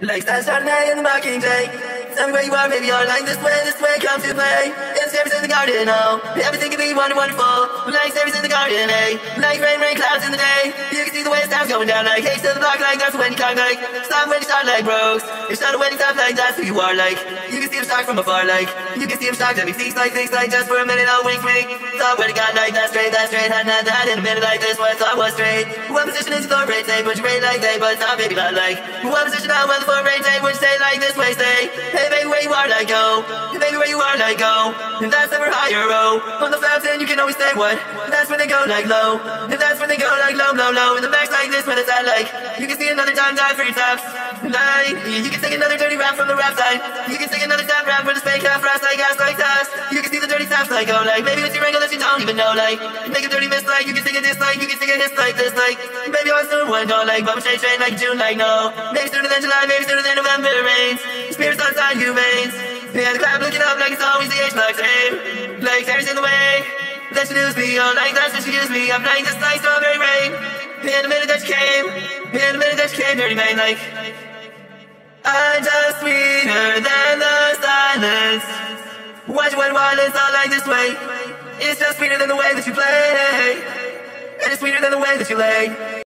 Like stars Chardonnay in the Mockingjay Tell me where you are, maybe you're like this way, this way, come to play. It's fairies in the garden, oh. Everything can be wonderful, Like fairies in the garden, eh. Like rain, rain, clouds in the day You can see the way the time's going down Like haste to the block, like that's when you come like Stop when you start like bros It's not a wedding stop like that's who you are like. You can see them start from afar like You can see them start be things like things like just for a minute, I'll wink, wink. Thought when it got like that straight, that straight Had not that in a minute like this, what I was straight. What position is your rate, say, but you rate like they But not, baby, not like. What position I was for rate, say, would stay like this way, stay. Hey, like go. Hey, baby, where you are, like go. And that's never higher, oh On the fountain, you can always stay, what? That's when they go like low. And that's when they go like low, low, low. In the max like this, when it's at like? You can see another time, die for your taps Like, you can take another dirty rap from the rap side. You can take another tap rap for the spank half rap like ass like that You can see the dirty taps like, oh, like. Maybe it's your angle that you don't even know, like. Make a dirty miss like, you can take a diss like You can take a hiss like this, like. Maybe I still one go like Bubba Shade Train like June, like no. Maybe sooner than July, maybe sooner than November rains Spirits outside you veins. Yeah, the crowd looking up like it's always the age like same. Like Sarah's in the way. That she lose me, oh, like when she use me I'm like this like strawberry rain. In the minute that you came. In the minute that you came, dirty man, like I'm just sweeter than the silence. Watch when it's all like this way. It's just sweeter than the way that you play. And it's sweeter than the way that you lay